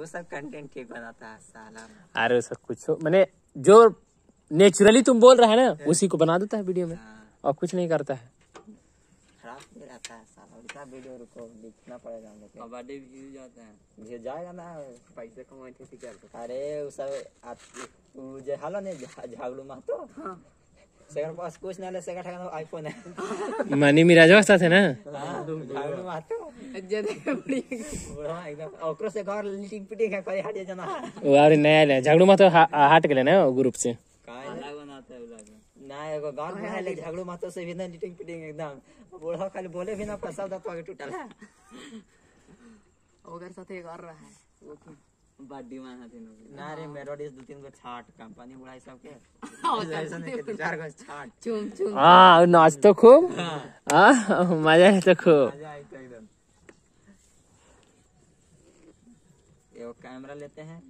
वो सब कंटेंट ठीक बनाता है साला। अरे सब कुछ मैंने जो नेचुरली तुम बोल रहे हैं ना उसी को बना देता है वीडियो में। हाँ, और कुछ नहीं करता है। खराब नहीं रहता है साला। उतना वीडियो रुको लिखना पड़ेगा हम लोग। कबड्डी व्यू जाते हैं। भीड़ जाएगा ना। पैसे कमाए थे क्या अरे वो सब आप- वो जो हालो ने झा- झागड़ू महतो सेकर पास कुछ नहीं ले ठगा आईफोन है। मनी मिराजवा साथ है ना? हाँ, झागड़ू महतो बुढ़वा एकदम ओकरो से घर लिटिंग पिटिंग करे हटिए जना वो और नया ले झगड़ू में तो हा- हट गए ना ग्रुप से हैं ना एगो गाँव में है लेकिन झगड़ू महतो से भी ना लिटिंग पिटिंग एकदम बुढ़वा खाली बोले भी ना पैसा दांत आगे टूटल ओकर साथे एक और रहा है बड्डी माना लोग ना रे मेरोडिस दो तीन गो छाट कंपनी बुढ़ाई नहीं कि चार गो छाट चुम चुम हाँ नाच तो खूब हाँ मज़ा है तो खूब एगो कैमरा लेते हैं।